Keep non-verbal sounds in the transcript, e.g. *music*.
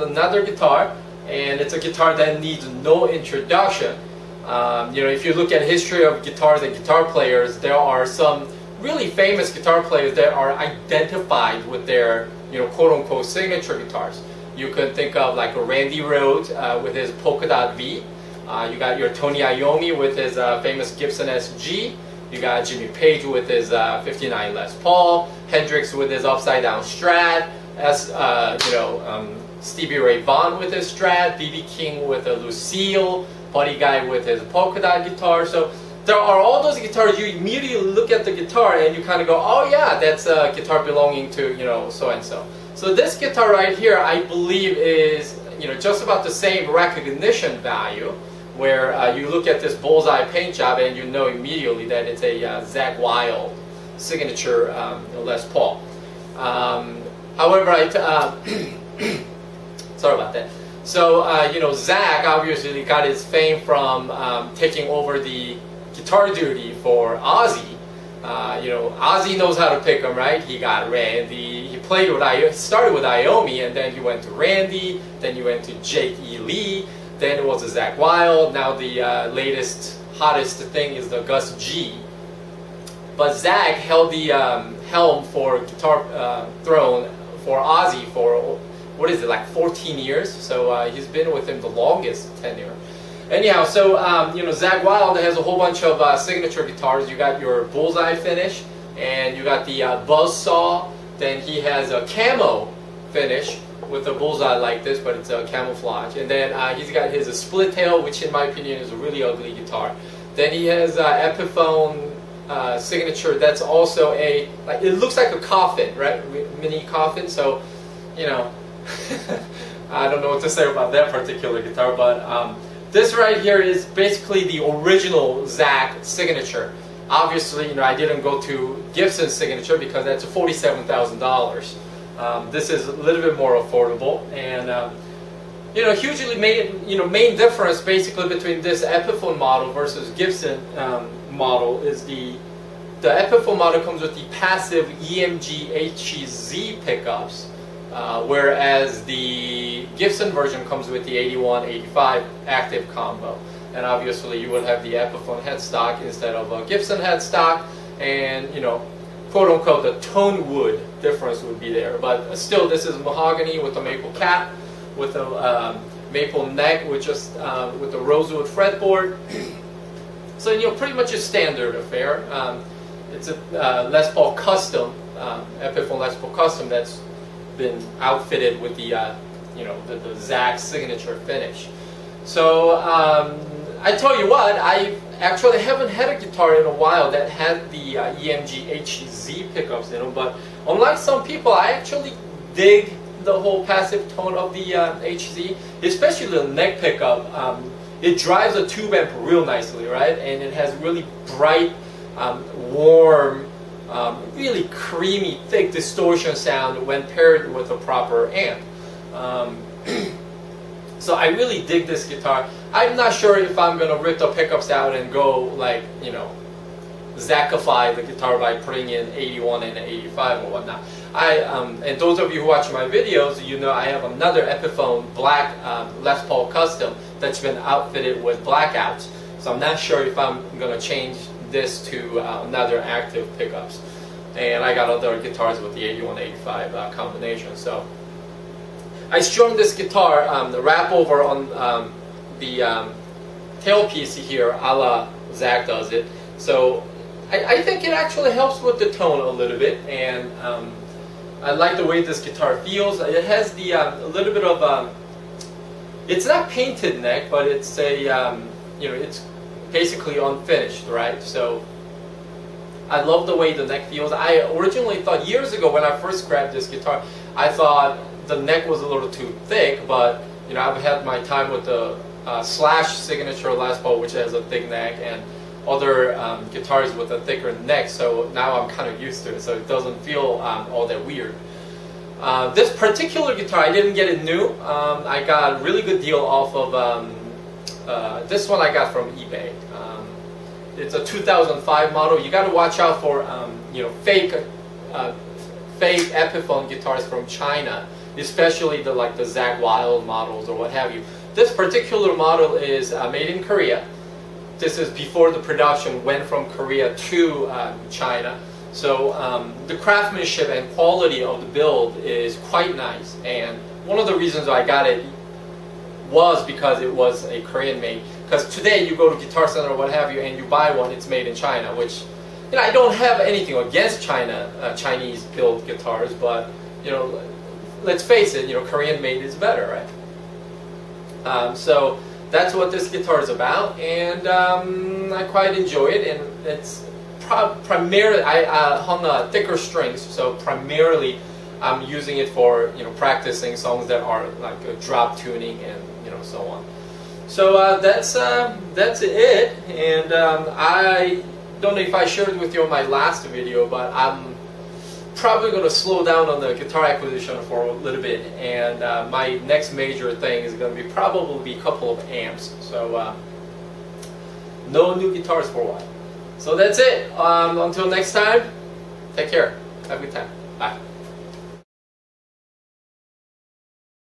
another guitar, and it's a guitar that needs no introduction. Um, you know, if you look at history of guitars and guitar players, there are some really famous guitar players that are identified with their, you know, quote-unquote signature guitars. You can think of like Randy Rhoads uh, with his Polka Dot V. Uh, you got your Tony Iommi with his uh, famous Gibson SG. You got Jimmy Page with his uh, 59 Les Paul. Hendrix with his Upside Down Strat. As uh, you know, um, Stevie Ray Vaughan with his Strat. BB King with a Lucille. Buddy Guy with his polka dot guitar. So there are all those guitars. You immediately look at the guitar and you kind of go, oh yeah, that's a guitar belonging to you know so and so. So this guitar right here, I believe, is you know just about the same recognition value. Where uh, you look at this bullseye paint job and you know immediately that it's a uh, Zakk Wylde signature um, Les Paul. Um, however, I uh, *clears throat* sorry about that. So, uh, you know, Zakk obviously got his fame from um, taking over the guitar duty for Ozzy. Uh, you know, Ozzy knows how to pick them, right? He got Randy. He played with I started with Iommi, and then he went to Randy. Then he went to Jake E. Lee. Then it was Zakk Wylde. Now the uh, latest, hottest thing is the Gus G. But Zakk held the um, helm for Guitar uh, Throne for Ozzy for what is it like 14 years? So uh, he's been with him the longest tenure. Anyhow, so um, you know Zakk Wylde has a whole bunch of uh, signature guitars. You got your bullseye finish, and you got the uh, buzz saw. Then he has a camo finish with a bullseye like this, but it's a camouflage. And then uh, he's got his split tail, which in my opinion is a really ugly guitar. Then he has uh, Epiphone uh, signature. That's also a like it looks like a coffin, right? Mini coffin. So, you know, *laughs* I don't know what to say about that particular guitar, but. Um, this right here is basically the original Zakk signature. Obviously, you know, I didn't go to Gibson's signature because that's $47,000. Um, this is a little bit more affordable, and um, you know, hugely main, you know, main difference basically between this Epiphone model versus Gibson um, model is the the Epiphone model comes with the passive EMG HZ pickups, uh, whereas the Gibson version comes with the 81-85 active combo. And obviously you would have the Epiphone headstock instead of a Gibson headstock, and you know, quote unquote, the tone wood difference would be there. But still, this is mahogany with a maple cap, with a um, maple neck, with just uh, with the rosewood fretboard. So you know, pretty much a standard affair. Um, it's a uh, Les Paul custom, um, Epiphone Les Paul custom that's been outfitted with the, uh, you know, the, the Zakk signature finish. So um, I tell you what, I actually haven't had a guitar in a while that had the uh, EMG HZ pickups in them, but unlike some people, I actually dig the whole passive tone of the uh, HZ, especially the neck pickup. Um, it drives a tube amp real nicely, right? And it has really bright, um, warm, um, really creamy, thick distortion sound when paired with a proper amp. Um, *clears throat* so I really dig this guitar. I'm not sure if I'm gonna rip the pickups out and go like, you know, Zackify the guitar by putting in 81 and 85 or whatnot. I um, and those of you who watch my videos, you know I have another Epiphone black um, Les Paul custom that's been outfitted with blackouts. So I'm not sure if I'm gonna change this to uh, another active pickups. And I got other guitars with the 8185 uh, combination. So I strung this guitar, um, the wrap over on um, the um, tailpiece here, a la Zakk does it. So I, I, think it actually helps with the tone a little bit. And um, I like the way this guitar feels. It has the uh, a little bit of um, it's not painted neck, but it's a um, you know it's basically unfinished, right? So I love the way the neck feels. I originally thought years ago when I first grabbed this guitar, I thought the neck was a little too thick, but you know I've had my time with the uh, Slash signature Les Paul, which has a thick neck, and other um, guitars with a thicker neck. So now I'm kind of used to it, so it doesn't feel um, all that weird. Uh, this particular guitar, I didn't get it new. Um, I got a really good deal off of um, uh, this one. I got from eBay. Um, it's a 2005 model. You got to watch out for um, you know fake uh, fake Epiphone guitars from China especially the like the Zakk Wylde models or what have you. This particular model is uh, made in Korea. This is before the production went from Korea to uh, China. So um, the craftsmanship and quality of the build is quite nice. And one of the reasons I got it was because it was a Korean made. Because today you go to Guitar Center or what have you and you buy one, it's made in China, which you know, I don't have anything against China, uh, Chinese built guitars, but you know, let's face it, you know, Korean made is better, right? Um, so that's what this guitar is about, and um, I quite enjoy it, and it's primarily, I uh, hung uh, thicker strings, so primarily I'm using it for, you know, practicing songs that are like drop tuning and, you know, so on. So uh, that's, uh, that's it, and um, I don't know if I shared it with you on my last video, but I'm probably going to slow down on the guitar acquisition for a little bit, and uh, my next major thing is going to be probably a couple of amps, so uh, no new guitars for a while. So that's it. Um, until next time, take care. Have a good time. Bye.